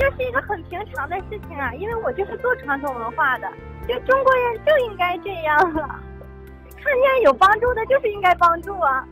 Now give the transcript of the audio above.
这是一个很平常的事情啊，因为我就是做传统文化的，就中国人就应该这样了。看见有帮助的，就是应该帮助啊。